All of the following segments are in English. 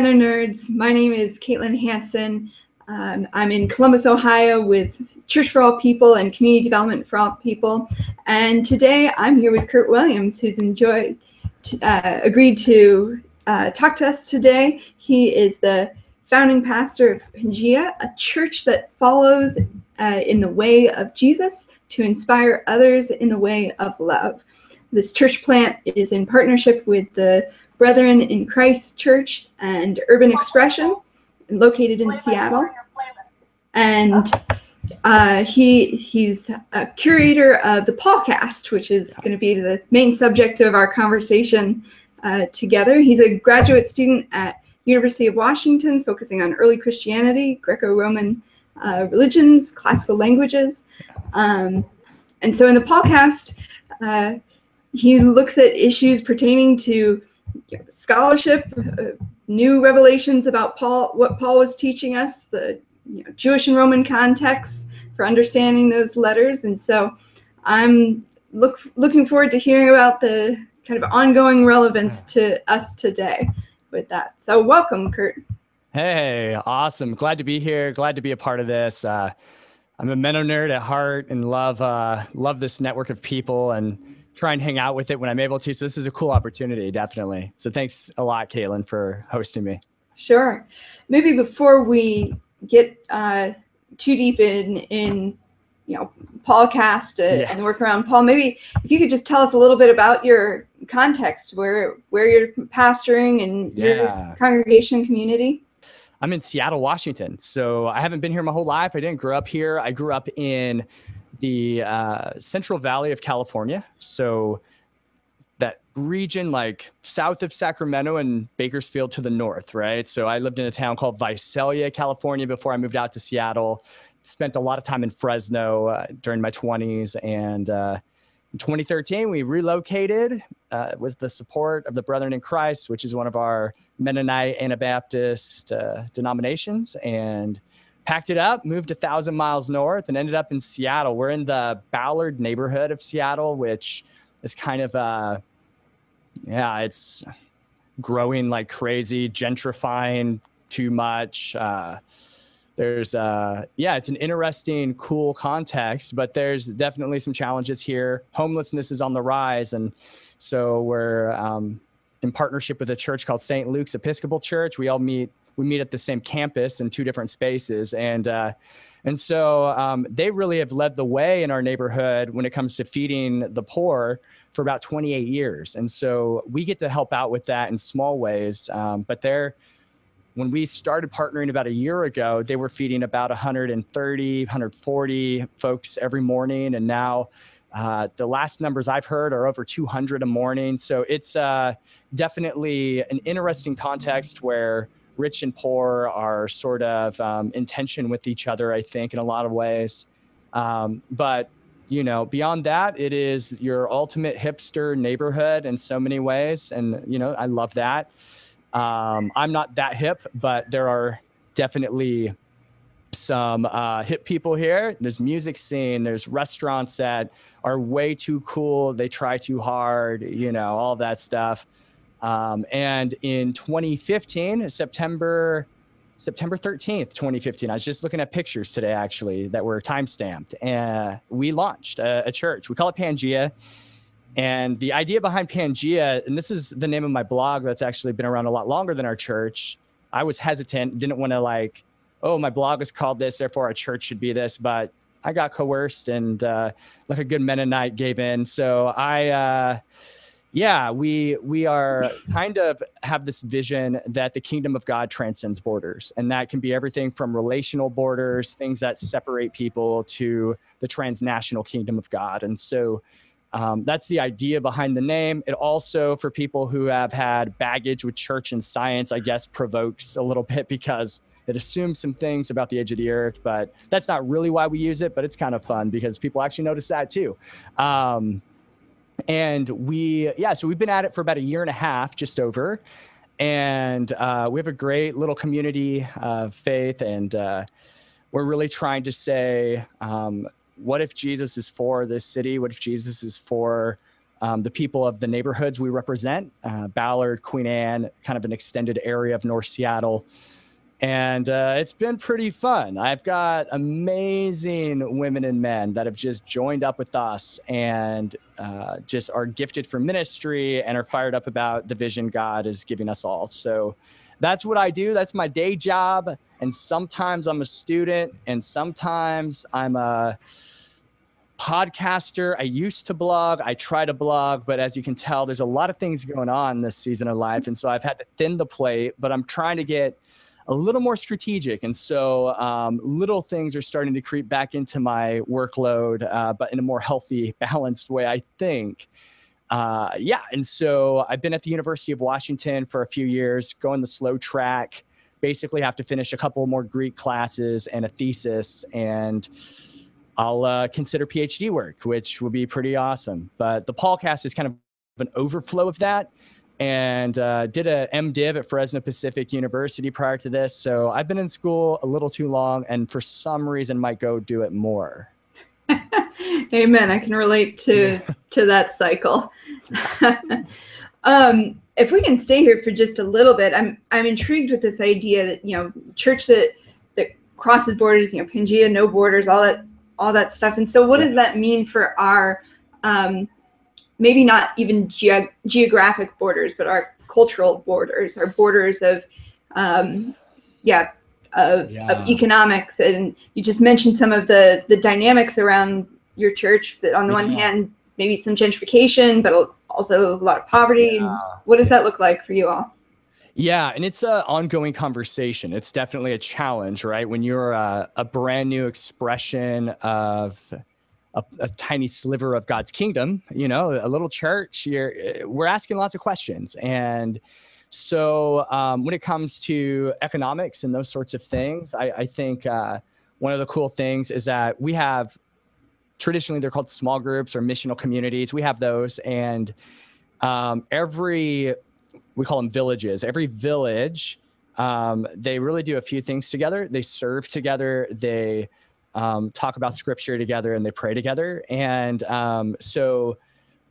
Nerds. My name is Katelin Hanson. Um, I'm in Columbus, Ohio with Church for All People and Community Development for All People. And today I'm here with Kurt Willems, who's enjoyed, uh, agreed to uh, talk to us today. He is the founding pastor of Pangea, a church that follows uh, in the way of Jesus to inspire others in the way of love. This church plant is in partnership with the Brethren in Christ Church and Urban Expression, located in Seattle. And uh, he he's a curator of the Paulcast, which is going to be the main subject of our conversation uh, together. He's a graduate student at University of Washington, focusing on early Christianity, Greco-Roman uh, religions, classical languages. Um, and so in the Paulcast, uh, he looks at issues pertaining to scholarship, uh, new revelations about Paul, what Paul was teaching us, the you know, Jewish and Roman context for understanding those letters. And so I'm look looking forward to hearing about the kind of ongoing relevance to us today with that. So welcome, Kurt. Hey, awesome. Glad to be here. Glad to be a part of this. Uh, I'm a Menno nerd at heart and love uh, love this network of people and try and hang out with it when I'm able to. So this is a cool opportunity, definitely. So thanks a lot, Katelin, for hosting me. Sure. Maybe before we get uh, too deep in in you know Paulcast uh, yeah. and the work around Paul, maybe if you could just tell us a little bit about your context, where where you're pastoring and yeah. your congregation community. I'm in Seattle, Washington. So I haven't been here my whole life. I didn't grow up here. I grew up in the uh, Central Valley of California. So that region like south of Sacramento and Bakersfield to the north, right? So I lived in a town called Visalia, California before I moved out to Seattle. Spent a lot of time in Fresno uh, during my 20s. And uh, in 2013, we relocated uh, with the support of the Brethren in Christ, which is one of our Mennonite Anabaptist uh, denominations. And packed it up, moved a thousand miles north, and ended up in Seattle. We're in the Ballard neighborhood of Seattle, which is kind of uh yeah, it's growing like crazy, gentrifying too much. Uh, there's uh yeah, it's an interesting, cool context, but there's definitely some challenges here. Homelessness is on the rise, and so we're um, in partnership with a church called St. Luke's Episcopal Church. We all meet we meet at the same campus in two different spaces. And uh, and so um, they really have led the way in our neighborhood when it comes to feeding the poor for about 28 years. And so we get to help out with that in small ways um, but they're when we started partnering about a year ago they were feeding about 130 140 folks every morning. And now uh, the last numbers I've heard are over 200 a morning. So it's uh, definitely an interesting context where rich and poor are sort of um, in tension with each other, I think, in a lot of ways. Um, but you know, beyond that, it is your ultimate hipster neighborhood in so many ways, and you know, I love that. Um, I'm not that hip, but there are definitely some uh, hip people here. There's music scene. There's restaurants that are way too cool. They try too hard. You know, all that stuff. Um, and in 2015, September September 13th, 2015, I was just looking at pictures today actually that were time stamped, and we launched a, a church. We call it Pangea. And the idea behind Pangea, and this is the name of my blog that's actually been around a lot longer than our church. I was hesitant, didn't want to like, oh, my blog is called this, therefore our church should be this. But I got coerced and uh, like a good Mennonite gave in. So I, uh, yeah we we are kind of have this vision that the kingdom of god transcends borders and that can be everything from relational borders things that separate people to the transnational kingdom of god. And so um, that's the idea behind the name. It also for people who have had baggage with church and science i guess provokes a little bit because it assumes some things about the edge of the earth but that's not really why we use it but it's kind of fun because people actually notice that too. Um, and we yeah so we've been at it for about a year and a half just over. And uh, we have a great little community of faith and uh, we're really trying to say um, what if jesus is for this city? What if jesus is for um, the people of the neighborhoods we represent? Uh, Ballard, Queen Anne, kind of an extended area of North Seattle. And uh, it's been pretty fun. I've got amazing women and men that have just joined up with us and uh, just are gifted for ministry and are fired up about the vision God is giving us all. So that's what I do. That's my day job. And sometimes I'm a student, and sometimes I'm a podcaster. I used to blog. I try to blog, but as you can tell, there's a lot of things going on this season of life. And so I've had to thin the plate, but I'm trying to get a little more strategic. And so um, little things are starting to creep back into my workload, uh, but in a more healthy, balanced way, I think. Uh, yeah. And so I've been at the University of Washington for a few years, going the slow track, basically have to finish a couple more Greek classes and a thesis. And I'll uh, consider PhD work, which would be pretty awesome. But the Paulcast is kind of an overflow of that. And uh, did a MDiv at Fresno Pacific University prior to this. So I've been in school a little too long, and for some reason might go do it more. Amen. I can relate to yeah. to that cycle. um, if we can stay here for just a little bit, I'm I'm intrigued with this idea that you know church that that crosses borders, you know, Pangea, no borders, all that all that stuff. And so, what yeah. does that mean for our um, maybe not even ge- geographic borders, but our cultural borders, our borders of, um, yeah, of, yeah. of economics. And you just mentioned some of the the dynamics around your church. That on the yeah. one hand, maybe some gentrification, but also a lot of poverty. Yeah. What does that look like for you all? Yeah, and it's an ongoing conversation. It's definitely a challenge, right? When you're a, a brand new expression of a, a, tiny sliver of God's kingdom, you know, a little church, you're, we're asking lots of questions. And so um, when it comes to economics and those sorts of things, I, I think uh, one of the cool things is that we have traditionally they're called small groups or missional communities. We have those. And um, every we call them villages. Every village, um, they really do a few things together. They serve together. They um, talk about scripture together, and they pray together. And um, so,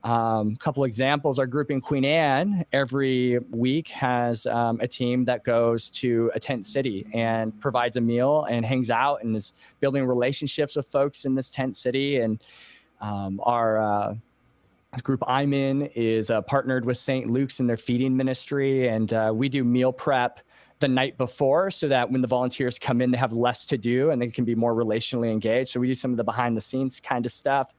a um, couple examples: our group in Queen Anne every week has um, a team that goes to a tent city and provides a meal and hangs out and is building relationships with folks in this tent city. And um, our uh, group I'm in is uh, partnered with St. Luke's in their feeding ministry, and uh, we do meal prep the night before so that when the volunteers come in, they have less to do and they can be more relationally engaged. So we do some of the behind the scenes kind of stuff.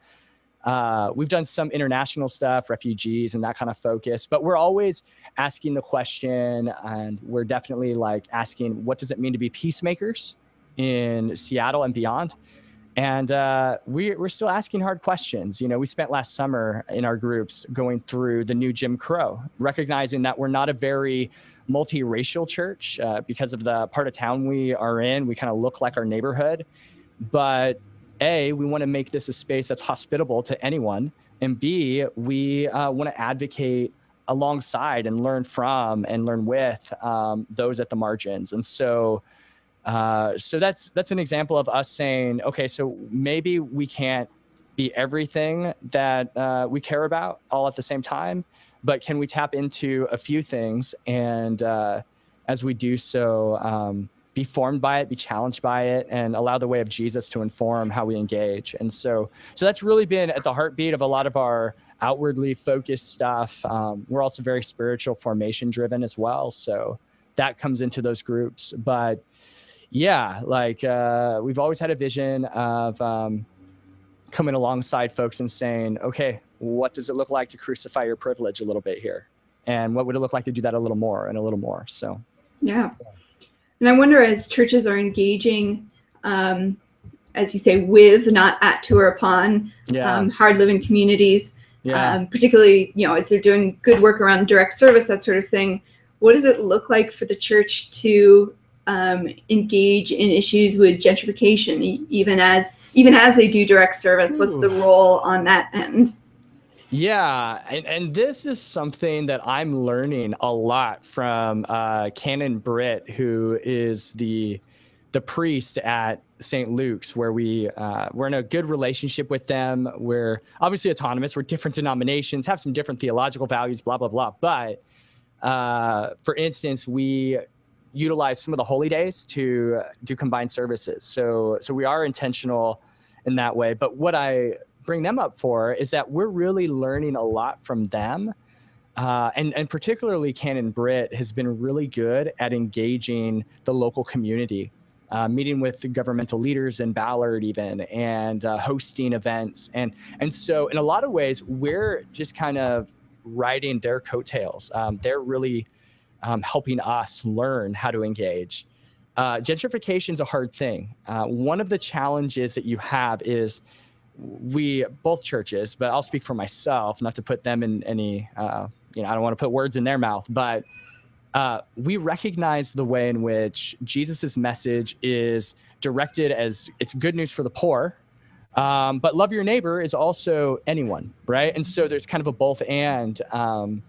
Uh, we've done some international stuff, refugees and that kind of focus, but we're always asking the question, and we're definitely like asking, what does it mean to be peacemakers in Seattle and beyond? and uh, we, we're still asking hard questions. You know, we spent last summer in our groups going through the new Jim Crow, recognizing that we're not a very multiracial church uh, because of the part of town we are in. We kind of look like our neighborhood, but a we want to make this a space that's hospitable to anyone, and b we uh, want to advocate alongside and learn from and learn with um, those at the margins. And so uh, so that's that's an example of us saying, okay, so maybe we can't be everything that uh, we care about all at the same time, but can we tap into a few things and uh, as we do so, um, be formed by it, be challenged by it, and allow the way of Jesus to inform how we engage. And so, so that's really been at the heartbeat of a lot of our outwardly focused stuff. Um, we're also very spiritual formation driven as well, so that comes into those groups, but yeah, like uh, we've always had a vision of um, coming alongside folks and saying, okay, what does it look like to crucify your privilege a little bit here? And what would it look like to do that a little more and a little more? So, yeah. And I wonder as churches are engaging, um, as you say, with, not at to or upon yeah. um, hard living communities, yeah. um, particularly, you know, as they're doing good work around direct service, that sort of thing. What does it look like for the church to um, engage in issues with gentrification, even as even as they do direct service? What's the role on that end? Yeah, and, and this is something that I'm learning a lot from uh, Canon Britt, who is the the priest at St. Luke's, where we uh, we're in a good relationship with them. We're obviously autonomous. We're different denominations, have some different theological values, blah blah blah. But uh, for instance, we utilize some of the holy days to do combined services. So so we are intentional in that way. But what I bring them up for is that we're really learning a lot from them. Uh, and, and particularly Canon Britt has been really good at engaging the local community uh, meeting with the governmental leaders in Ballard even and uh, hosting events. And, and so in a lot of ways, we're just kind of riding their coattails. Um, they're really um, helping us learn how to engage. Uh, gentrification is a hard thing. Uh, one of the challenges that you have is we, both churches, but I'll speak for myself, not to put them in any, uh, you know, I don't want to put words in their mouth, but uh, we recognize the way in which Jesus's message is directed as it's good news for the poor, um, but love your neighbor is also anyone, right? And so there's kind of a both and um,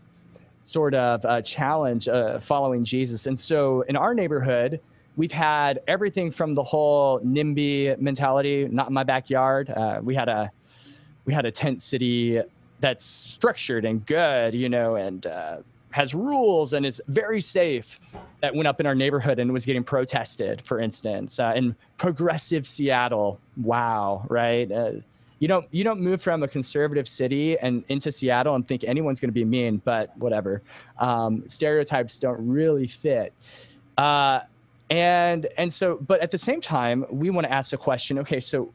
sort of a challenge uh, following Jesus. And so in our neighborhood, we've had everything from the whole NIMBY mentality, not in my backyard. Uh, we had a we had a tent city that's structured and good, you know, and uh, has rules and is very safe that went up in our neighborhood and was getting protested, for instance, uh, in progressive Seattle. Wow, right? You don't you don't move from a conservative city and into Seattle and think anyone's going to be mean, but whatever. Um, stereotypes don't really fit. Uh, and and so, but at the same time, we want to ask the question: Okay, so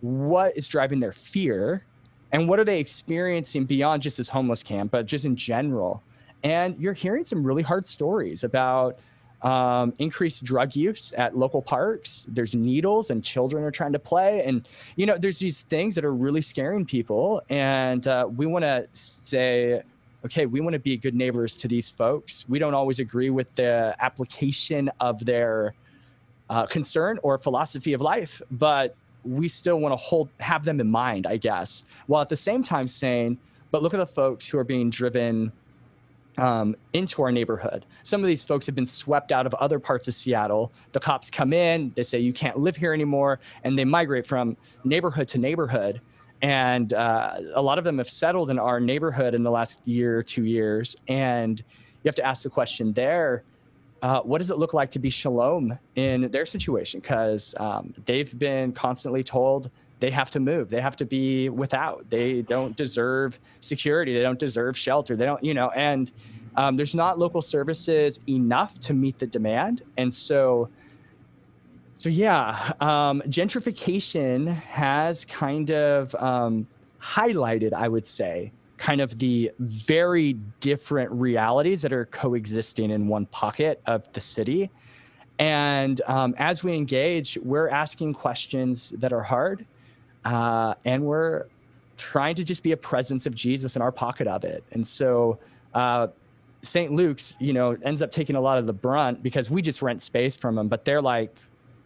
what is driving their fear? And what are they experiencing beyond just this homeless camp, but just in general? And you're hearing some really hard stories about um, increased drug use at local parks. There's needles and children are trying to play. And, you know, there's these things that are really scaring people. And uh, we want to say, okay, we want to be good neighbors to these folks. We don't always agree with the application of their uh, concern or philosophy of life, but we still want to hold, have them in mind, I guess, while at the same time saying, but look at the folks who are being driven um, into our neighborhood. Some of these folks have been swept out of other parts of Seattle. The cops come in, they say, you can't live here anymore, and they migrate from neighborhood to neighborhood. And uh, a lot of them have settled in our neighborhood in the last year, two years. And you have to ask the question there uh, what does it look like to be shalom in their situation? Because um, they've been constantly told they have to move. They have to be without. They don't deserve security. They don't deserve shelter. They don't, you know, and um, there's not local services enough to meet the demand. And so, so yeah, um, gentrification has kind of um, highlighted, I would say, kind of the very different realities that are coexisting in one pocket of the city. And um, as we engage, we're asking questions that are hard uh, and we're trying to just be a presence of Jesus in our pocket of it. And so uh, St. Luke's, you know, ends up taking a lot of the brunt because we just rent space from them, but they're like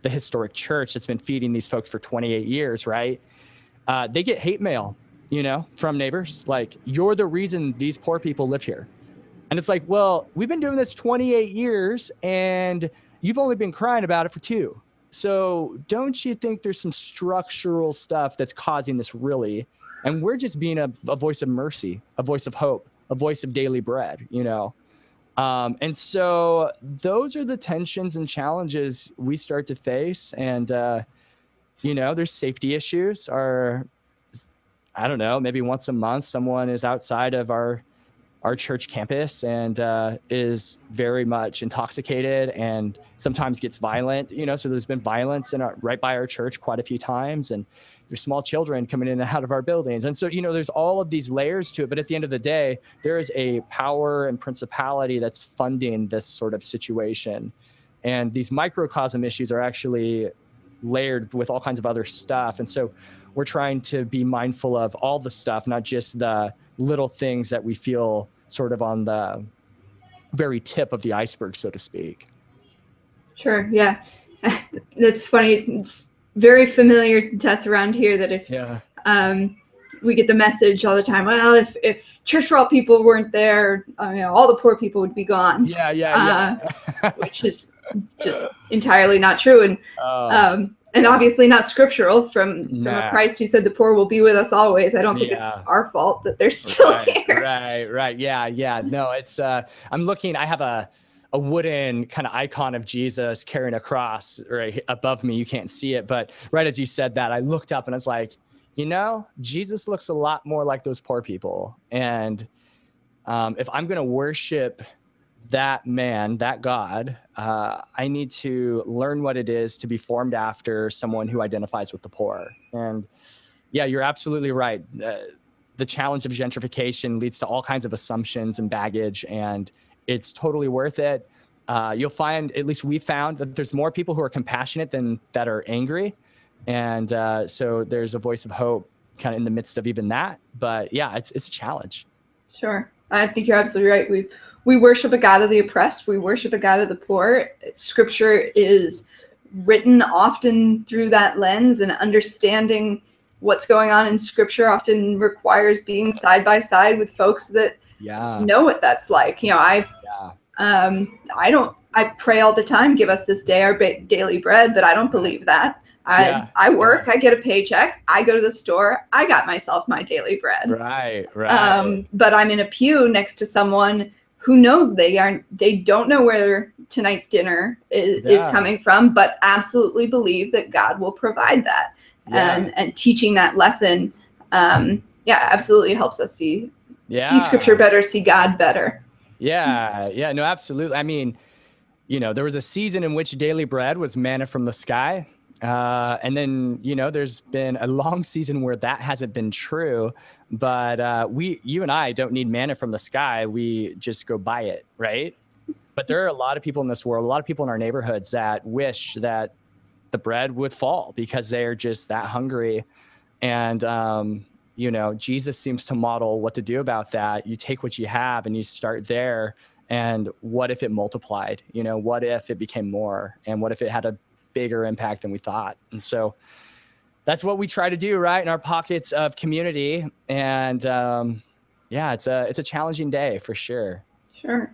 the historic church that's been feeding these folks for 28 years, right? Uh, they get hate mail, you know, from neighbors. Like, you're the reason these poor people live here. And it's like, well, we've been doing this 28 years and you've only been crying about it for two. So don't you think there's some structural stuff that's causing this really? And we're just being a, a voice of mercy, a voice of hope, a voice of daily bread, you know? Um, and so those are the tensions and challenges we start to face. And, uh, you know, there's safety issues. Are I don't know, maybe once a month, someone is outside of our our church campus and uh, is very much intoxicated and sometimes gets violent. You know, so there's been violence in our, right by our church quite a few times, and there's small children coming in and out of our buildings. And so, you know, there's all of these layers to it. But at the end of the day, there is a power and principality that's funding this sort of situation. And these microcosm issues are actually layered with all kinds of other stuff. And so we're trying to be mindful of all the stuff, not just the little things that we feel sort of on the very tip of the iceberg, so to speak. Sure. Yeah. That's funny. It's very familiar to us around here that if yeah. um, we get the message all the time, well, if, if church for all people weren't there, uh, you know, all the poor people would be gone. Yeah, yeah, yeah. uh, which is just entirely not true and Oh, um, and obviously not scriptural from, from Nah. a Christ who said the poor will be with us always. I don't think Yeah. it's our fault that they're still right, here. right, right. Yeah, yeah. No, it's. uh I'm looking. I have a a wooden kind of icon of Jesus carrying a cross right above me. You can't see it, but right as you said that, I looked up and I was like, you know, Jesus looks a lot more like those poor people. And um, if I'm going to worship that man, that God, uh, I need to learn what it is to be formed after someone who identifies with the poor. And yeah, you're absolutely right. Uh, the challenge of gentrification leads to all kinds of assumptions and baggage, and it's totally worth it. Uh, you'll find, at least we found, that there's more people who are compassionate than that are angry, and uh, so there's a voice of hope kind of in the midst of even that. But yeah, it's it's a challenge. Sure. I think you're absolutely right. We we worship a God of the oppressed. We worship a God of the poor. Scripture is written often through that lens, and understanding what's going on in Scripture often requires being side by side with folks that Yeah, know what that's like. You know, I yeah, um, I don't. I pray all the time. Give us this day our ba- daily bread, but I don't believe that. I Yeah, I work. I get a paycheck. I go to the store. I got myself my daily bread. right, right. Um, but I'm in a pew next to someone who knows they aren't. They don't know where tonight's dinner is, is coming from, but absolutely believe that God will provide that. yeah, And and teaching that lesson, um, yeah, absolutely helps us see yeah. see Scripture better, see God better. Yeah, yeah, no, absolutely. I mean, you know, there was a season in which daily bread was manna from the sky. Uh, and then, you know, there's been a long season where that hasn't been true. But uh, we, you and I don't need manna from the sky. We just go buy it, right? But there are a lot of people in this world, a lot of people in our neighborhoods that wish that the bread would fall because they're just that hungry. And, um, you know, Jesus seems to model what to do about that. You take what you have and you start there. And what if it multiplied? You know, what if it became more? And what if it had a bigger impact than we thought? And so that's what we try to do, right? In our pockets of community. And um, yeah, it's a it's a challenging day for sure. Sure.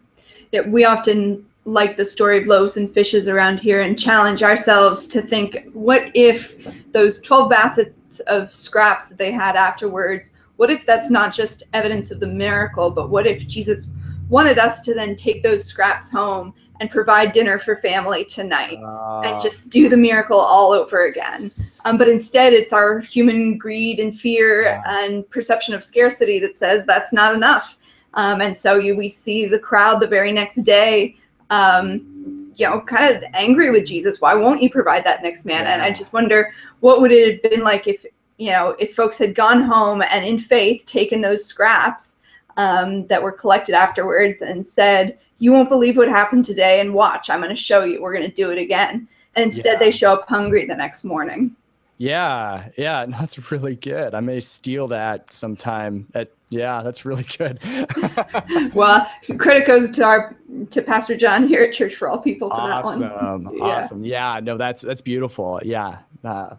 Yeah, we often like the story of loaves and fishes around here and challenge ourselves to think what if those 12 baskets of scraps that they had afterwards, what if that's not just evidence of the miracle, but what if Jesus wanted us to then take those scraps home and provide dinner for family tonight? Uh, and just do the miracle all over again. Um, but instead, it's our human greed and fear Yeah. and perception of scarcity that says that's not enough. Um, and so you, we see the crowd the very next day, um, you know, kind of angry with Jesus. Why won't you provide that next man? And I just wonder what would it have been like if, you know, if folks had gone home and in faith taken those scraps um, that were collected afterwards and said, you won't believe what happened today and watch i'm going to show you we're going to do it again and instead Yeah. they show up hungry the next morning yeah, yeah, that's really good. I may steal that sometime. at yeah, that's really good. well credit goes to our to pastor john here at church for all people for awesome, that one Yeah. awesome. Yeah, no, that's that's beautiful. Yeah, uh,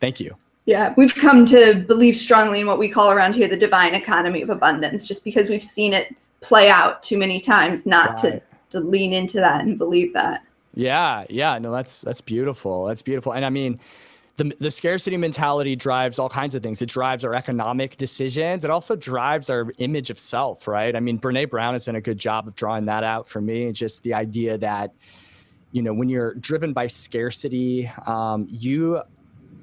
thank you. yeah we've come to believe strongly in what we call around here the divine economy of abundance just because we've seen it play out too many times not to to lean into that and believe that Yeah, yeah, no, that's that's beautiful. That's beautiful. And I mean, the the scarcity mentality drives all kinds of things. It drives our economic decisions. It also drives our image of self, right? I mean, Brene Brown has done a good job of drawing that out for me. Just the idea that, you know, when you're driven by scarcity, um, you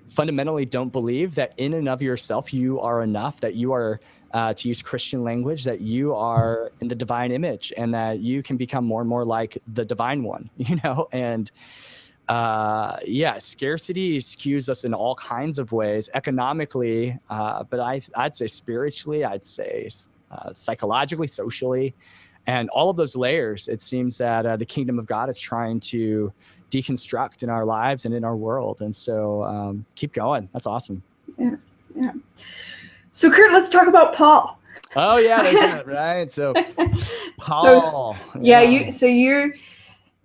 fundamentally don't believe that in and of yourself you are enough, that you are, uh, to use Christian language, that you are in the divine image and that you can become more and more like the divine one, you know? And uh, yeah, scarcity skews us in all kinds of ways, economically, uh, but I, I'd say spiritually, I'd say uh, psychologically, socially, and all of those layers. It seems that uh, the kingdom of God is trying to deconstruct in our lives and in our world. And so um, keep going. That's awesome. So kurt let's talk about paul Oh yeah, there's that, right? So Paul. yeah, you so you're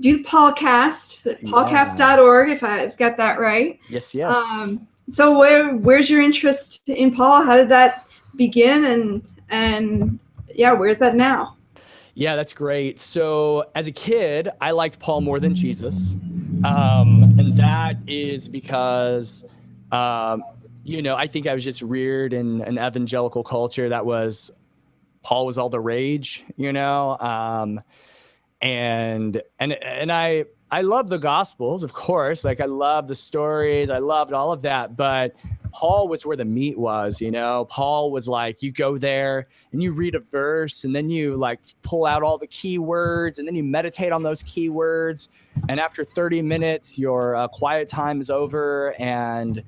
do the podcast Yeah. paulcast.org if i've got that right Yes, yes. Um, so where where's your interest in Paul? How did that begin? And and yeah, where's that now? Yeah, that's great. So as a kid, I liked Paul more than Jesus. Um, and that is because, um, you know, I think I was just reared in an evangelical culture that was Paul was all the rage, you know, um, and and and I I love the Gospels, of course, like I love the stories, I loved all of that, but Paul was where the meat was, you know. Paul was like, you go there and you read a verse, and then you like pull out all the key words, and then you meditate on those key words, and after 30 minutes, your uh, quiet time is over, and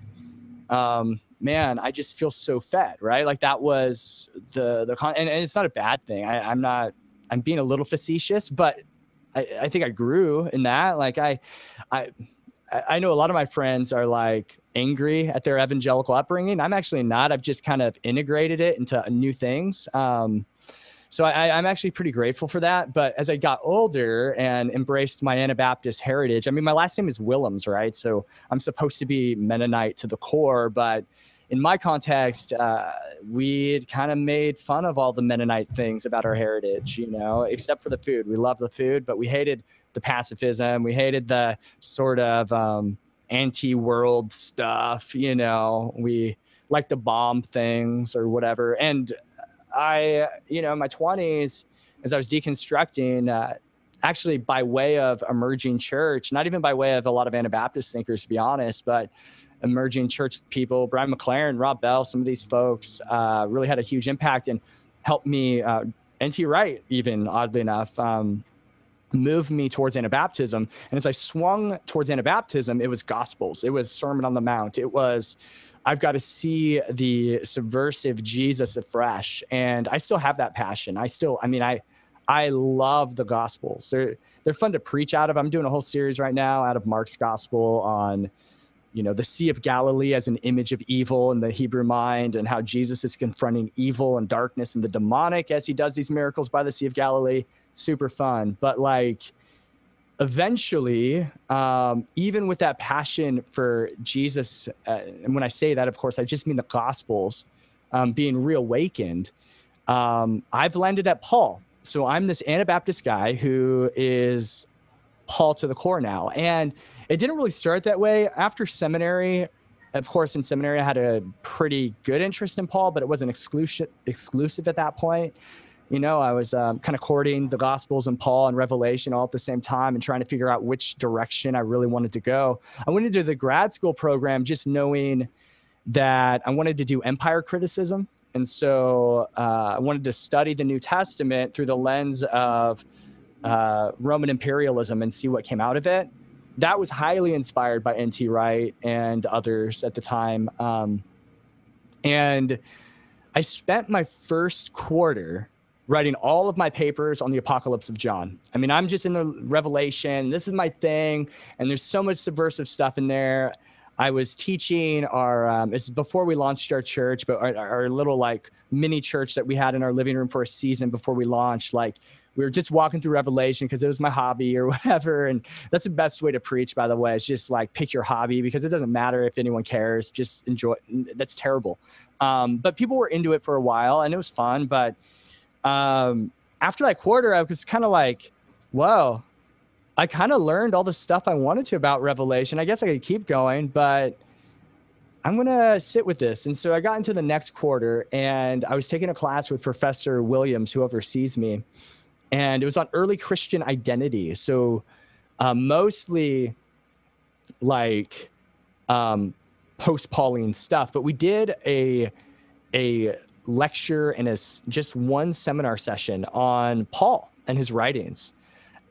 um, man, I just feel so fed, right? Like that was the the con- and, and it's not a bad thing. I, I'm not. I'm being a little facetious, but I, I think I grew in that. Like I, I, I know a lot of my friends are like angry at their evangelical upbringing. I'm actually not. I've just kind of integrated it into new things. Um, so I, I'm actually pretty grateful for that. But as I got older and embraced my Anabaptist heritage, I mean, my last name is Willems, right? So I'm supposed to be Mennonite to the core, but in my context, uh, we'd kind of made fun of all the Mennonite things about our heritage, you know, except for the food. We loved the food, but we hated the pacifism. We hated the sort of um, anti world stuff, you know, we like to bomb things or whatever. And I, you know, in my 20s, as I was deconstructing, uh, actually by way of emerging church, not even by way of a lot of Anabaptist thinkers, to be honest, but emerging church people, Brian McLaren, Rob Bell, some of these folks uh, really had a huge impact and helped me, uh, N.T. Wright, even oddly enough, um, moved me towards Anabaptism. And as I swung towards Anabaptism, it was Gospels, it was Sermon on the Mount, it was I've got to see the subversive Jesus afresh. And I still have that passion. I still, I mean, I, I love the gospels. They're, they're fun to preach out of. I'm doing a whole series right now out of Mark's gospel on, you know, the Sea of Galilee as an image of evil in the Hebrew mind and how Jesus is confronting evil and darkness and the demonic as he does these miracles by the Sea of Galilee. Super fun. But like, eventually, um, even with that passion for Jesus, uh, and when I say that, of course, I just mean the Gospels um, being reawakened, um, I've landed at Paul. So I'm this Anabaptist guy who is Paul to the core now. And it didn't really start that way. After seminary, of course, in seminary, I had a pretty good interest in Paul, but it wasn't exclusive, exclusive at that point you know, I was um, kind of courting the Gospels and Paul and Revelation all at the same time and trying to figure out which direction I really wanted to go. I went into the grad school program just knowing that I wanted to do empire criticism. And so uh, I wanted to study the New Testament through the lens of uh, Roman imperialism and see what came out of it. That was highly inspired by N.T. Wright and others at the time. Um, and I spent my first quarter writing all of my papers on the apocalypse of John. I mean, I'm just in the Revelation. This is my thing, and there's so much subversive stuff in there. I was teaching our, um, is before we launched our church, but our, our little like mini church that we had in our living room for a season before we launched. Like, we were just walking through Revelation because it was my hobby or whatever. And that's the best way to preach, by the way, is just like pick your hobby because it doesn't matter if anyone cares. Just enjoy. That's terrible. Um, but people were into it for a while and it was fun. But um, after that quarter, I was kind of like, whoa, I kind of learned all the stuff I wanted to about Revelation. I guess I could keep going, but I'm going to sit with this. And so I got into the next quarter and I was taking a class with Professor Williams, who oversees me. And it was on early Christian identity. So uh, mostly like um, post Pauline stuff, but we did a, a lecture and a, just one seminar session on Paul and his writings.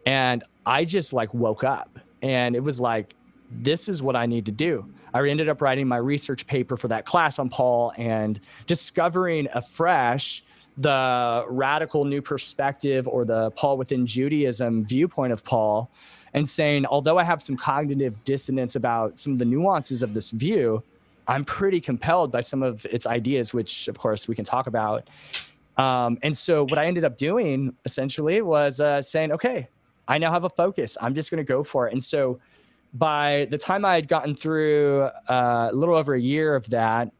And I just like woke up and it was like, this is what I need to do. I ended up writing my research paper for that class on Paul and discovering afresh the radical new perspective or the Paul within Judaism viewpoint of Paul and saying, although I have some cognitive dissonance about some of the nuances of this view, I'm pretty compelled by some of its ideas, which of course we can talk about. Um, and so what I ended up doing essentially was uh, saying, okay, I now have a focus. I'm just going to go for it. And so by the time I had gotten through uh, a little over a year of that,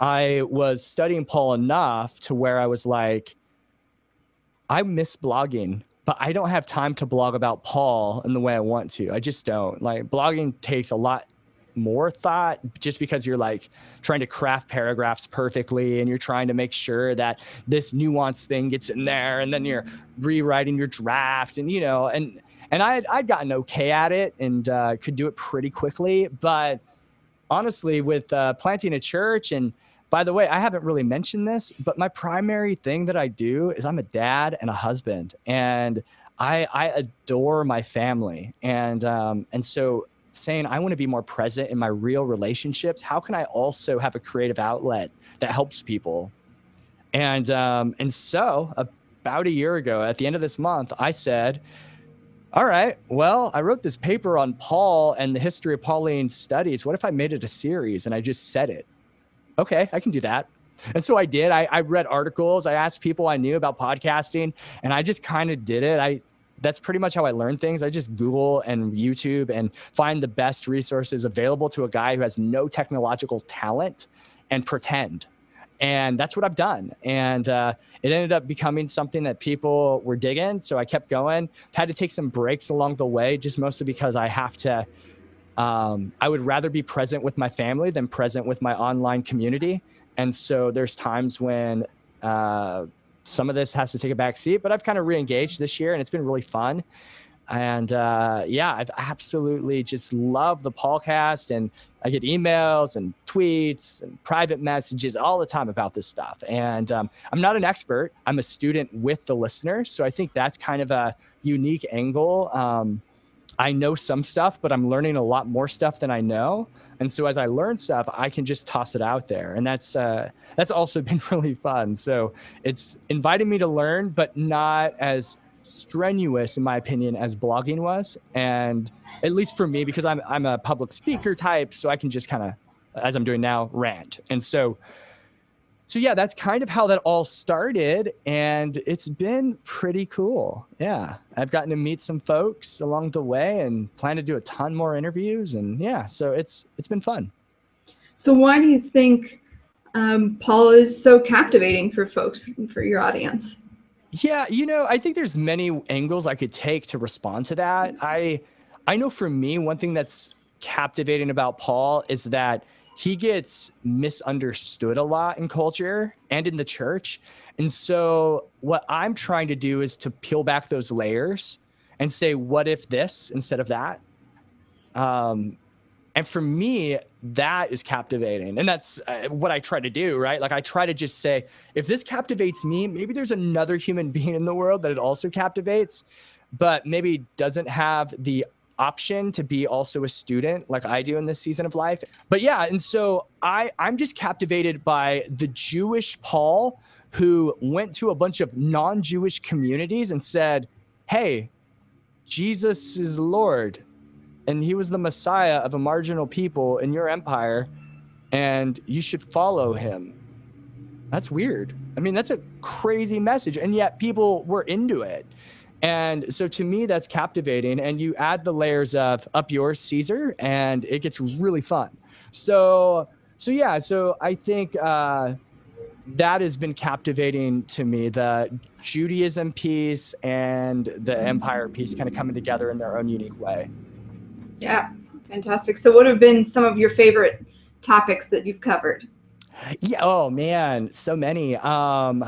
I was studying Paul enough to where I was like, I miss blogging but I don't have time to blog about Paul in the way I want to. I just don't. Like blogging takes a lot more thought just because you're like trying to craft paragraphs perfectly and you're trying to make sure that this nuanced thing gets in there and then you're rewriting your draft and you know and and I I'd gotten okay at it and uh, could do it pretty quickly. But honestly with uh, planting a church and by the way, I haven't really mentioned this, but my primary thing that I do is I'm a dad and a husband, and I I adore my family, and um, and so saying I want to be more present in my real relationships, how can I also have a creative outlet that helps people? And um, and so about a year ago, at the end of this month, I said, "All right, well, I wrote this paper on Paul and the history of Pauline studies. What if I made it a series and I just said it?" okay, I can do that. And so I did. I, I read articles. I asked people I knew about podcasting, and I just kind of did it. I that's pretty much how I learn things. I just Google and YouTube and find the best resources available to a guy who has no technological talent and pretend. And that's what I've done. And uh, it ended up becoming something that people were digging. So I kept going. Had to take some breaks along the way, just mostly because I have to um, I would rather be present with my family than present with my online community. And so there's times when uh, some of this has to take a back seat, but I've kind of re-engaged this year and it's been really fun. And uh, yeah, I've absolutely just loved the podcast and I get emails and tweets and private messages all the time about this stuff. And um, I'm not an expert. I'm a student with the listener. So I think that's kind of a unique angle. Um, I know some stuff, but I'm learning a lot more stuff than I know. And so as I learn stuff, I can just toss it out there, and that's uh, that's also been really fun. So it's inviting me to learn, but not as strenuous, in my opinion, as blogging was. And at least for me, because I'm I'm a public speaker type, so I can just kind of, as I'm doing now, rant. And so so yeah, that's kind of how that all started, and it's been pretty cool. Yeah, I've gotten to meet some folks along the way, and plan to do a ton more interviews, and yeah, so it's it's been fun. So why do you think um, Paul is so captivating for folks for your audience? Yeah, you know, I think there's many angles I could take to respond to that. I I know for me, one thing that's captivating about Paul is that he gets misunderstood a lot in culture and in the church. And so, what I'm trying to do is to peel back those layers and say, what if this instead of that? Um, and for me, that is captivating. And that's uh, what I try to do, right? Like, I try to just say, if this captivates me, maybe there's another human being in the world that it also captivates, but maybe doesn't have the option to be also a student like I do in this season of life. But yeah, and so I I'm just captivated by the Jewish Paul who went to a bunch of non-Jewish communities and said, "Hey, Jesus is Lord and he was the Messiah of a marginal people in your empire and you should follow him." That's weird. I mean, that's a crazy message and yet people were into it. And so to me, that's captivating. And you add the layers of up yours, Caesar, and it gets really fun. So, so yeah, so I think uh, that has been captivating to me. The Judaism piece and the empire piece kind of coming together in their own unique way. Yeah, fantastic. So, what have been some of your favorite topics that you've covered? Yeah. Oh man, so many. Um,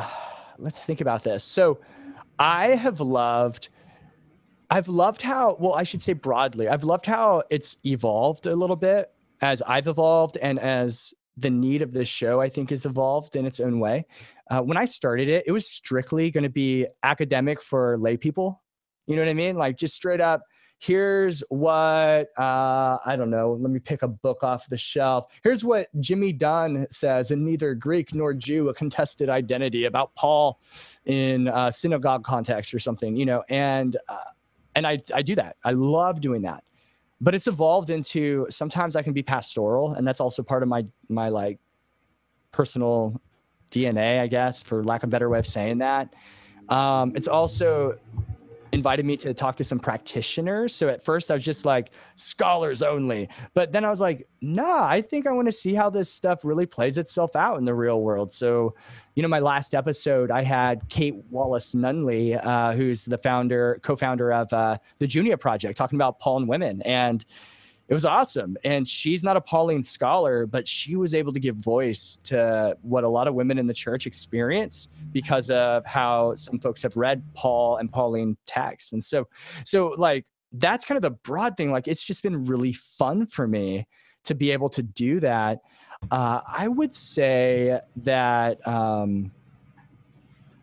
let's think about this. So I have loved I've loved how well I should say broadly. I've loved how it's evolved a little bit as I've evolved and as the need of this show I think has evolved in its own way. Uh, when I started it, it was strictly going to be academic for lay people. You know what I mean? Like just straight up here's what uh, I don't know. Let me pick a book off the shelf. Here's what Jimmy Dunn says in neither Greek nor Jew, a contested identity about Paul in synagogue context or something, you know. And uh, and I I do that. I love doing that. But it's evolved into sometimes I can be pastoral, and that's also part of my my like personal DNA, I guess, for lack of a better way of saying that. Um, it's also invited me to talk to some practitioners. So at first I was just like scholars only. But then I was like, nah, I think I want to see how this stuff really plays itself out in the real world. So, you know, my last episode, I had Kate Wallace Nunneley, uh, who's the founder, co founder of uh, the Junia Project, talking about Paul and women. And it was awesome. And she's not a Pauline scholar, but she was able to give voice to what a lot of women in the church experience because of how some folks have read Paul and Pauline texts. And so, so like that's kind of the broad thing. Like it's just been really fun for me to be able to do that. Uh, I would say that um,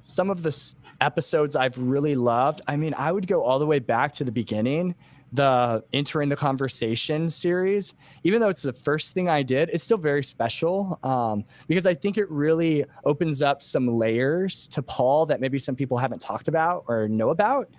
some of the episodes I've really loved. I mean, I would go all the way back to the beginning the entering the conversation series even though it's the first thing i did it's still very special um, because i think it really opens up some layers to paul that maybe some people haven't talked about or know about.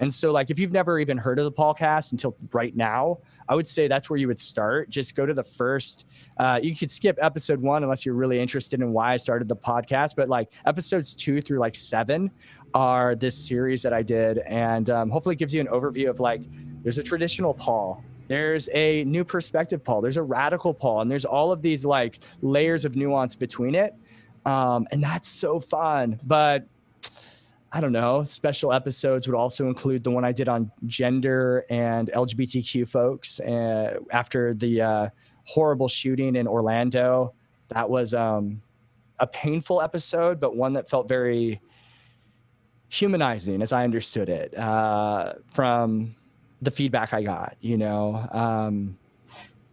And so like if you've never even heard of the paulcast until right now i would say that's where you would start. Just go to the first uh, you could skip episode one unless you're really interested in why i started the podcast but like episodes two through like seven are this series that i did. And um, hopefully gives you an overview of like there's a traditional Paul. There's a new perspective Paul. There's a radical Paul. And there's all of these like layers of nuance between it. Um, and that's so fun. But I don't know, special episodes would also include the one I did on gender and LGBTQ folks uh, after the uh, horrible shooting in Orlando. That was um, a painful episode, but one that felt very humanizing as I understood it uh, from the feedback I got. You know, um,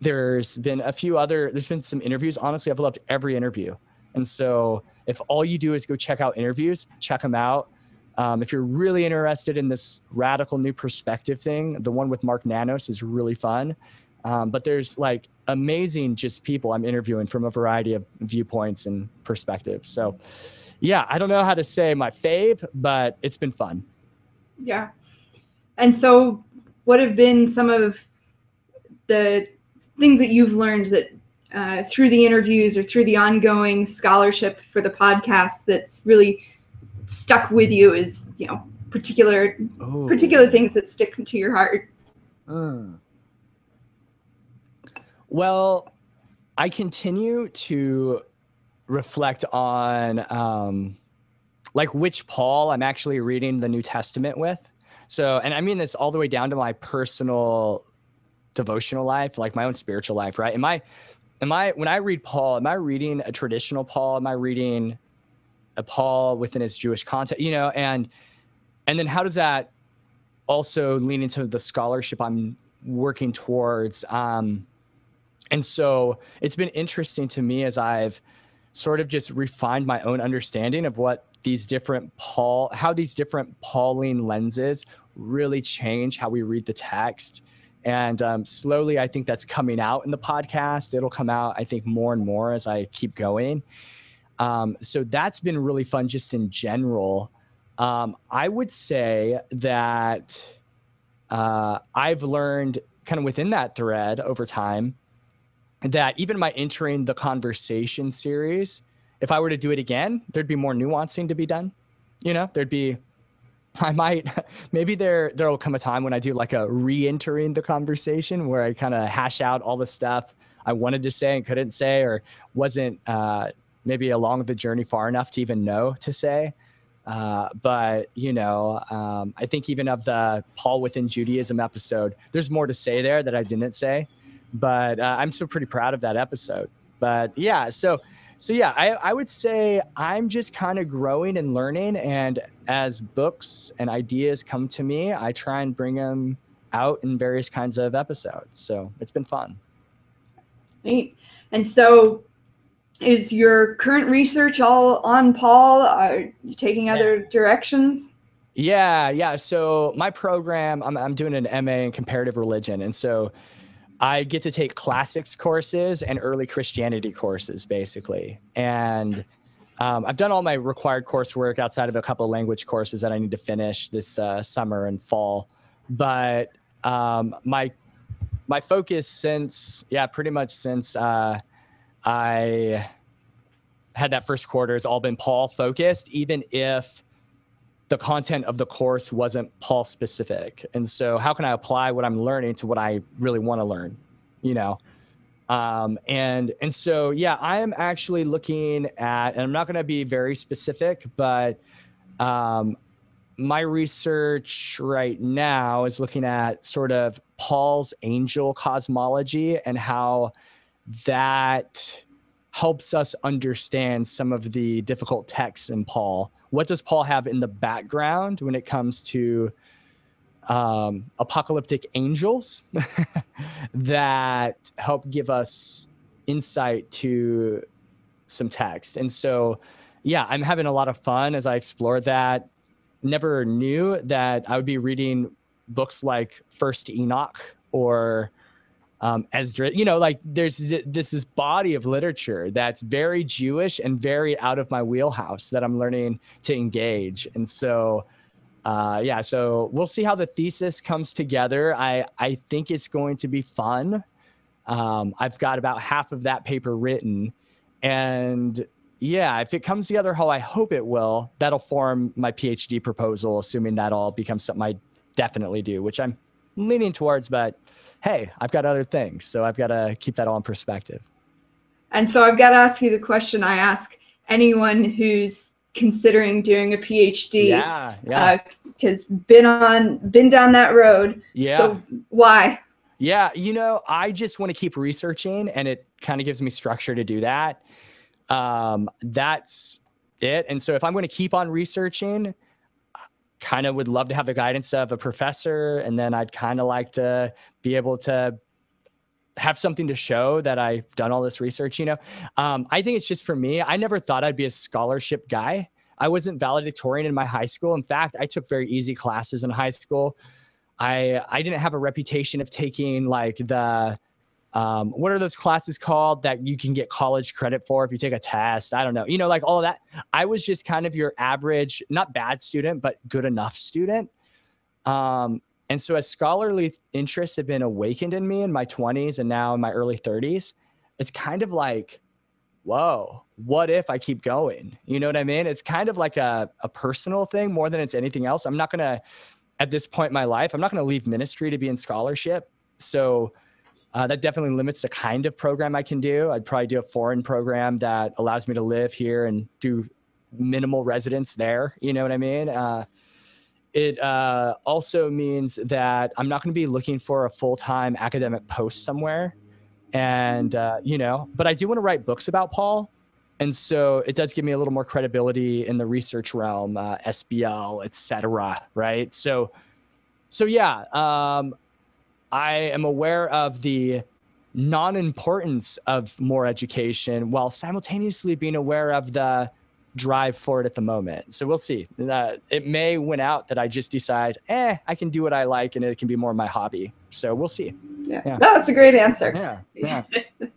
there's been a few other. There's been some interviews. Honestly, I've loved every interview, and so if all you do is go check out interviews, check them out. Um, if you're really interested in this radical new perspective thing, the one with Mark Nanos is really fun. Um, but there's like amazing just people I'm interviewing from a variety of viewpoints and perspectives. So, yeah, I don't know how to say my fave, but it's been fun. Yeah. And so what have been some of the things that you've learned that uh, through the interviews or through the ongoing scholarship for the podcast that's really stuck with you is you know particular Ooh. particular things that stick to your heart mm. well i continue to reflect on um, like which paul i'm actually reading the new testament with so, and I mean this all the way down to my personal devotional life, like my own spiritual life, right? Am I, am I, when I read Paul, am I reading a traditional Paul? Am I reading a Paul within his Jewish context, you know? And, and then how does that also lean into the scholarship I'm working towards? Um, and so it's been interesting to me as I've sort of just refined my own understanding of what these different Paul, how these different Pauline lenses really change how we read the text. And um, slowly, I think that's coming out in the podcast. It'll come out, I think, more and more as I keep going. Um, so that's been really fun just in general. Um, I would say that uh, I've learned kind of within that thread over time that even my entering the conversation series if I were to do it again, there'd be more nuancing to be done. You know, there'd be I might maybe there there'll come a time when I do like a re-entering the conversation where I kind of hash out all the stuff I wanted to say and couldn't say or wasn't uh, maybe along the journey far enough to even know to say. Uh, but you know, um, I think even of the Paul within Judaism episode, there's more to say there that I didn't say. But uh, I'm still pretty proud of that episode. But yeah, so so yeah, I, I would say I'm just kind of growing and learning, and as books and ideas come to me, I try and bring them out in various kinds of episodes. So it's been fun. Neat. And so, is your current research all on Paul? Are you taking other yeah. directions? Yeah, yeah. So my program, I'm I'm doing an MA in comparative religion, and so I get to take classics courses and early Christianity courses, basically. And um, I've done all my required coursework outside of a couple of language courses that I need to finish this uh, summer and fall. But um, my my focus since yeah, pretty much since uh, I had that first quarter has all been Paul focused. Even if the content of the course wasn't Paul specific. And so how can I apply what I'm learning to what I really want to learn, you know? Um, and and so yeah, I am actually looking at, and I'm not going to be very specific, but um, my research right now is looking at sort of Paul's angel cosmology and how that helps us understand some of the difficult texts in Paul. What does Paul have in the background when it comes to um, apocalyptic angels that help give us insight to some text? And so, yeah, I'm having a lot of fun as I explore that. Never knew that I would be reading books like First Enoch or um, Esdras, you know, like there's this is body of literature that's very Jewish and very out of my wheelhouse that I'm learning to engage. And so, uh, yeah, so we'll see how the thesis comes together. I I think it's going to be fun. Um, I've got about half of that paper written, and yeah, if it comes together how I hope it will, that'll form my PhD proposal, assuming that all becomes something I definitely do, which I'm leaning towards, but hey, I've got other things. So I've got to keep that all in perspective. And so I've got to ask you the question I ask anyone who's considering doing a PhD. Yeah, yeah. Because uh, been on, been down that road. Yeah. So why? Yeah, you know, I just want to keep researching, and it kind of gives me structure to do that. Um, that's it. And so if I'm going to keep on researching, kind of would love to have the guidance of a professor and then i'd kind of like to be able to have something to show that i've done all this research you know? Um, i think it's just for me i never thought i'd be a scholarship guy. I wasn't valedictorian in my high school. In fact i took very easy classes in high school. I i didn't have a reputation of taking like the um, what are those classes called that you can get college credit for if you take a test? I don't know. You know, like all that. I was just kind of your average, not bad student, but good enough student. Um, and so as scholarly interests have been awakened in me in my 20s and now in my early 30s, it's kind of like, whoa, what if I keep going? You know what I mean? It's kind of like a, a personal thing more than it's anything else. I'm not going to, at this point in my life, I'm not going to leave ministry to be in scholarship. So uh, that definitely limits the kind of program I can do. I'd probably do a foreign program that allows me to live here and do minimal residence there. You know what I mean? Uh, it uh, also means that I'm not going to be looking for a full time academic post somewhere. And, uh, you know, but I do want to write books about Paul. And so it does give me a little more credibility in the research realm, uh, SBL, et cetera. Right. So, so yeah, um, I am aware of the non-importance of more education while simultaneously being aware of the drive for it at the moment. So we'll see. Uh, it may win out that I just decide, eh, I can do what I like and it can be more my hobby. So we'll see. Yeah, yeah. no, that's a great answer. Yeah, yeah.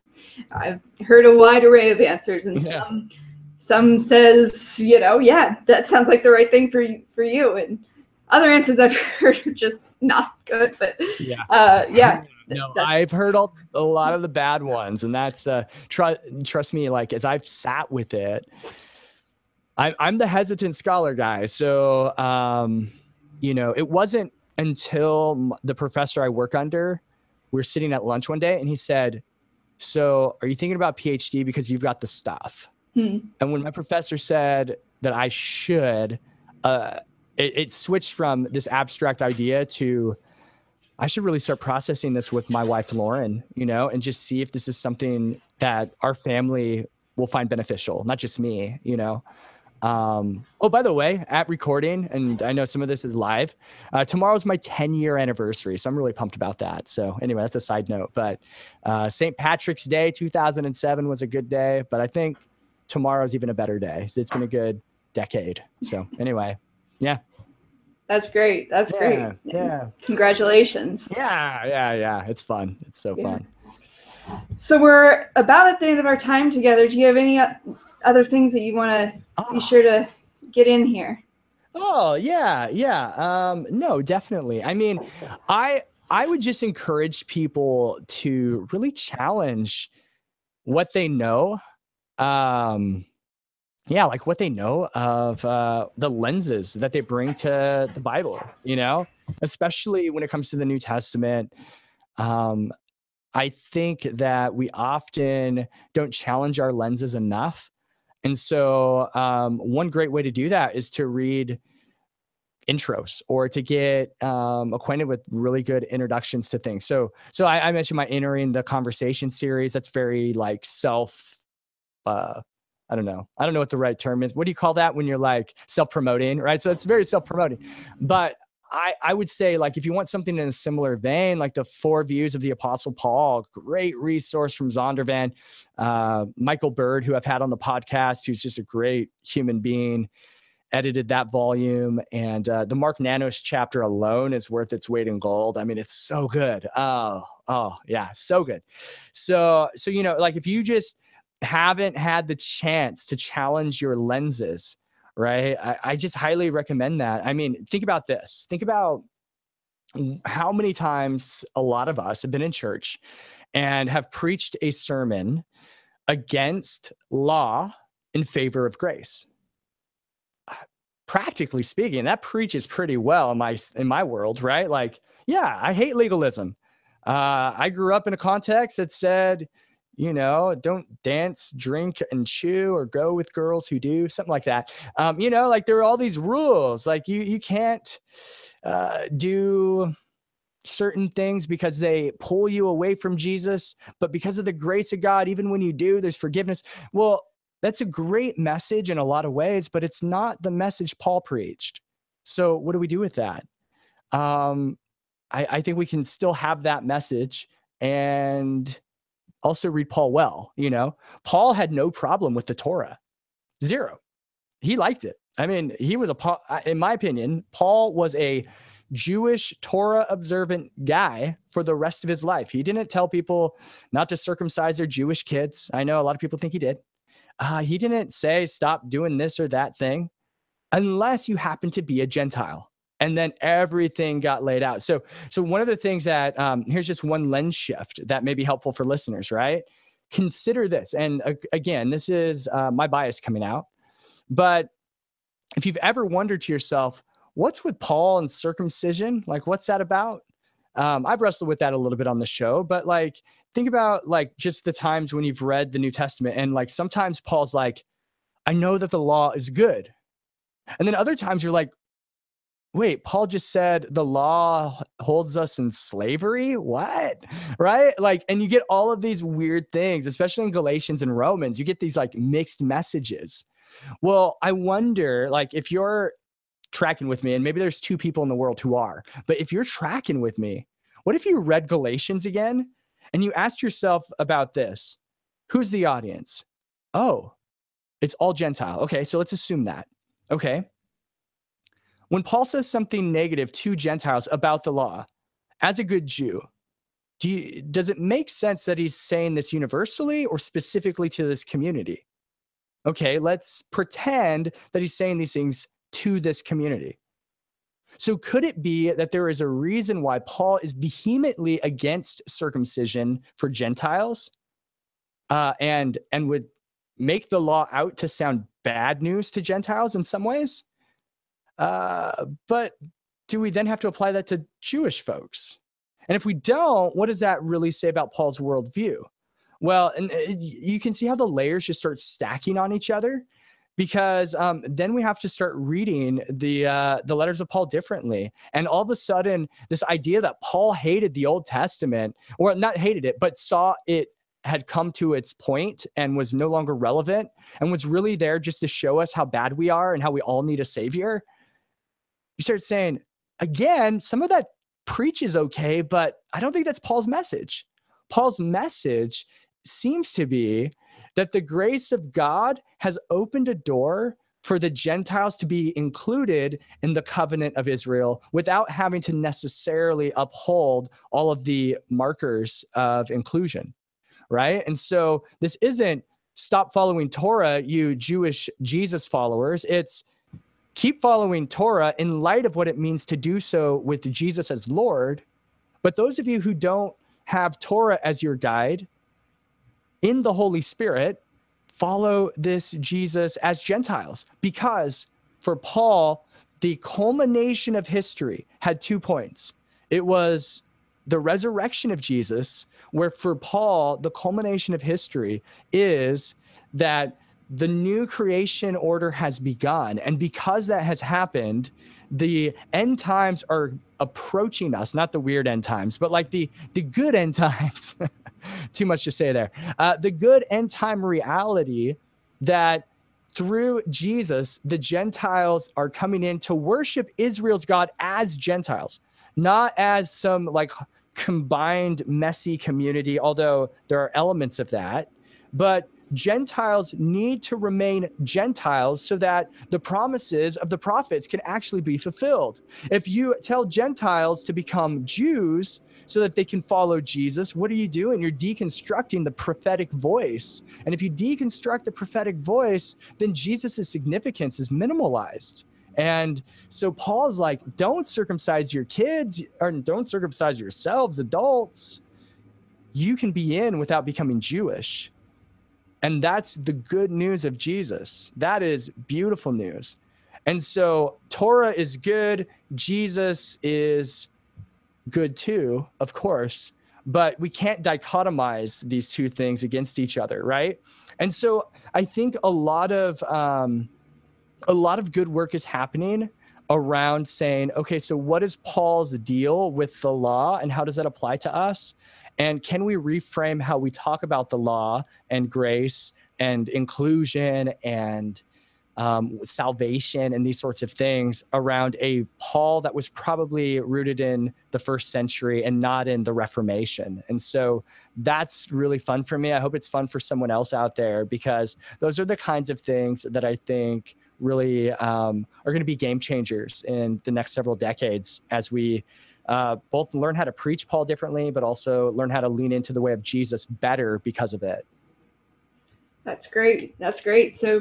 I've heard a wide array of answers, and yeah. some some says, you know, yeah, that sounds like the right thing for for you, and other answers I've heard are just not good, but yeah, uh, yeah. No, I've heard all, a lot of the bad ones, and that's uh, trust trust me. Like as I've sat with it, I, I'm the hesitant scholar guy. So, um, you know, it wasn't until the professor I work under, we are sitting at lunch one day, and he said, "So, are you thinking about PhD because you've got the stuff?" Hmm. And when my professor said that I should, uh, it, it switched from this abstract idea to I should really start processing this with my wife Lauren, you know, and just see if this is something that our family will find beneficial, not just me, you know. Um, oh, by the way, at recording, and I know some of this is live. Uh, tomorrow's my 10 year anniversary, so I'm really pumped about that. So, anyway, that's a side note. But uh, St. Patrick's Day 2007 was a good day, but I think tomorrow's even a better day. So it's been a good decade. So, anyway, yeah. That's great. That's yeah, great. Yeah. Congratulations. Yeah, yeah, yeah. It's fun. It's so yeah. fun. So we're about at the end of our time together. Do you have any other things that you want to oh. be sure to get in here? Oh, yeah, yeah. Um, no, definitely. I mean, I I would just encourage people to really challenge what they know. Um, yeah, like what they know of uh, the lenses that they bring to the Bible, you know, especially when it comes to the New Testament. Um, I think that we often don't challenge our lenses enough. And so, um, one great way to do that is to read intros or to get um, acquainted with really good introductions to things. So, so I, I, mentioned my entering the conversation series. That's very like self. Uh, I don't know. I don't know what the right term is. What do you call that when you're like self promoting, right? So it's very self promoting. But I, I would say like if you want something in a similar vein, like the four views of the Apostle Paul, great resource from Zondervan, uh, Michael Bird, who I've had on the podcast, who's just a great human being, edited that volume, and uh, the Mark Nanos chapter alone is worth its weight in gold. I mean, it's so good. Oh, oh yeah, so good. So so you know, like if you just haven't had the chance to challenge your lenses right? I, I just highly recommend that. I mean, think about this. Think about how many times a lot of us have been in church and have preached a sermon against law in favor of grace practically speaking that preaches pretty well in my in my world right like yeah i hate legalism uh, i grew up in a context that said you know, don't dance, drink, and chew, or go with girls who do something like that. Um, you know, like there are all these rules. Like you you can't uh, do certain things because they pull you away from Jesus, but because of the grace of God, even when you do, there's forgiveness. Well, that's a great message in a lot of ways, but it's not the message Paul preached. So what do we do with that? Um, I, I think we can still have that message and also read Paul well. You know, Paul had no problem with the Torah, zero. He liked it. I mean, he was a, in my opinion, Paul was a Jewish Torah observant guy for the rest of his life. He didn't tell people not to circumcise their Jewish kids. I know a lot of people think he did. Uh, he didn't say stop doing this or that thing unless you happen to be a Gentile and then everything got laid out. So, so one of the things that um, here's just one lens shift that may be helpful for listeners, right? Consider this, and uh, again, this is uh, my bias coming out, but if you've ever wondered to yourself, what's with Paul and circumcision? Like, what's that about? Um, I've wrestled with that a little bit on the show, but like, think about like just the times when you've read the New Testament, and like sometimes Paul's like, I know that the law is good. And then other times you're like, wait, Paul just said the law holds us in slavery? What? Right? Like, and you get all of these weird things, especially in Galatians and Romans, you get these like mixed messages. Well, I wonder, like, if you're tracking with me, and maybe there's two people in the world who are, but if you're tracking with me, what if you read Galatians again and you asked yourself about this? Who's the audience? Oh, it's all Gentile. Okay, so let's assume that. Okay. When Paul says something negative to Gentiles about the law, as a good Jew, do you, does it make sense that he's saying this universally or specifically to this community? Okay, let's pretend that he's saying these things to this community. So, could it be that there is a reason why Paul is vehemently against circumcision for Gentiles, uh, and and would make the law out to sound bad news to Gentiles in some ways? Uh, but do we then have to apply that to Jewish folks? And if we don't, what does that really say about Paul's worldview? Well, and uh, you can see how the layers just start stacking on each other because um, then we have to start reading the uh, the letters of Paul differently, and all of a sudden, this idea that Paul hated the Old Testament, or not hated it, but saw it had come to its point and was no longer relevant, and was really there just to show us how bad we are and how we all need a savior you start saying, again, some of that preach is okay, but I don't think that's Paul's message. Paul's message seems to be that the grace of God has opened a door for the Gentiles to be included in the covenant of Israel without having to necessarily uphold all of the markers of inclusion, right? And so this isn't stop following Torah, you Jewish Jesus followers. It's keep following Torah in light of what it means to do so with Jesus as Lord. But those of you who don't have Torah as your guide in the Holy Spirit, follow this Jesus as Gentiles because for Paul, the culmination of history had two points. It was the resurrection of Jesus, where for Paul, the culmination of history is that the new creation order has begun. And because that has happened, the end times are approaching us, not the weird end times, but like the, the good end times. Too much to say there. Uh, the good end time reality that through Jesus, the Gentiles are coming in to worship Israel's God as Gentiles, not as some like combined messy community, although there are elements of that. But Gentiles need to remain Gentiles so that the promises of the prophets can actually be fulfilled. If you tell Gentiles to become Jews so that they can follow Jesus, what are you doing? You're deconstructing the prophetic voice. And if you deconstruct the prophetic voice, then Jesus' significance is minimalized. And so Paul's like, don't circumcise your kids or don't circumcise yourselves, adults. You can be in without becoming Jewish. And that's the good news of Jesus. That is beautiful news. And so Torah is good, Jesus is good too, of course, but we can't dichotomize these two things against each other, right? And so I think a lot of um, a lot of good work is happening around saying, okay, so what is Paul's deal with the law and how does that apply to us? And can we reframe how we talk about the law and grace and inclusion and um, salvation and these sorts of things around a Paul that was probably rooted in the first century and not in the Reformation. And so that's really fun for me. I hope it's fun for someone else out there because those are the kinds of things that I think really um, are going to be game changers in the next several decades as we uh, both learn how to preach Paul differently, but also learn how to lean into the way of Jesus better because of it. That's great. That's great. So,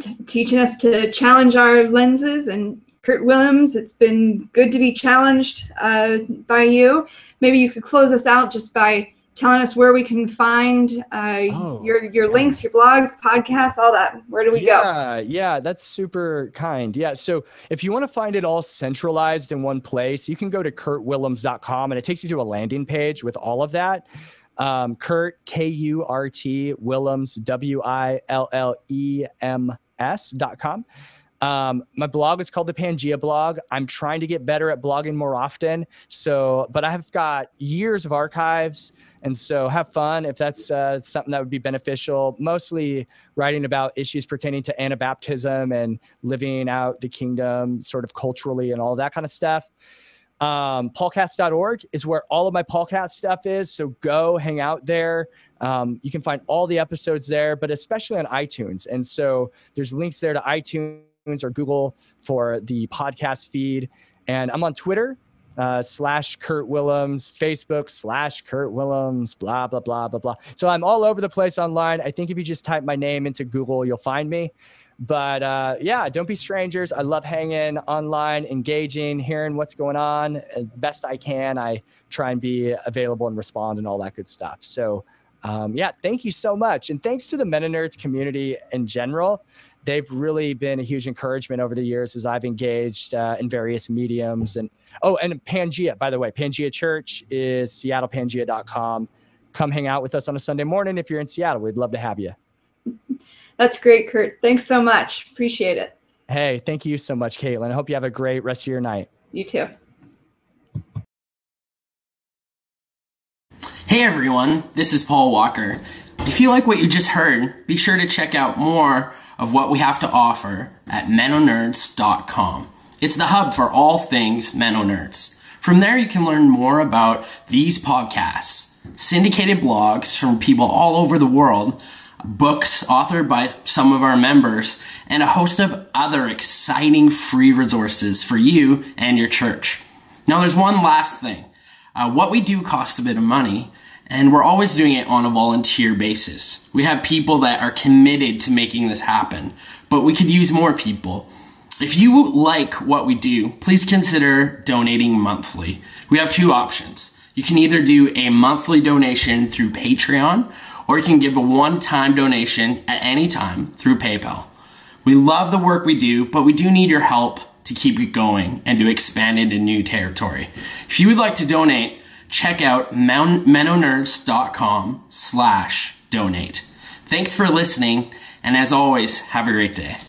t- teaching us to challenge our lenses and Kurt Willems, it's been good to be challenged uh, by you. Maybe you could close us out just by telling us where we can find uh, oh, your your links, your blogs, podcasts, all that. Where do we yeah, go? Yeah, yeah, that's super kind. Yeah, so if you want to find it all centralized in one place, you can go to kurtwillems.com and it takes you to a landing page with all of that. Um, Kurt K U R T Willems W I L L E M S dot com. Um, my blog is called the Pangea blog. I'm trying to get better at blogging more often. So, but I have got years of archives. And so have fun if that's uh, something that would be beneficial. Mostly writing about issues pertaining to Anabaptism and living out the kingdom sort of culturally and all that kind of stuff. Um, paulcast.org is where all of my Paulcast stuff is. So go hang out there. Um, you can find all the episodes there, but especially on iTunes. And so there's links there to iTunes or Google for the podcast feed. And I'm on Twitter uh, slash Kurt Willems, Facebook slash Kurt Willems, blah, blah, blah, blah, blah. So I'm all over the place online. I think if you just type my name into Google, you'll find me. But uh, yeah, don't be strangers. I love hanging online, engaging, hearing what's going on. Best I can, I try and be available and respond and all that good stuff. So um, yeah, thank you so much. And thanks to the MennoNerds community in general they've really been a huge encouragement over the years as I've engaged uh, in various mediums. And oh, and Pangea, by the way, Pangea Church is seattlepangea.com. Come hang out with us on a Sunday morning if you're in Seattle. We'd love to have you. That's great, Kurt. Thanks so much. Appreciate it. Hey, thank you so much, Katelin. I hope you have a great rest of your night. You too. Hey everyone, this is Paul Walker. If you like what you just heard, be sure to check out more of what we have to offer at mennonerds.com. It's the hub for all things MennoNerds. From there, you can learn more about these podcasts, syndicated blogs from people all over the world, books authored by some of our members, and a host of other exciting free resources for you and your church. Now, there's one last thing. Uh, what we do costs a bit of money, and we're always doing it on a volunteer basis. We have people that are committed to making this happen, but we could use more people. If you like what we do, please consider donating monthly. We have two options. You can either do a monthly donation through Patreon, or you can give a one time donation at any time through PayPal. We love the work we do, but we do need your help to keep it going and to expand into new territory. If you would like to donate, check out mennonerds.com slash donate. Thanks for listening, and as always, have a great day.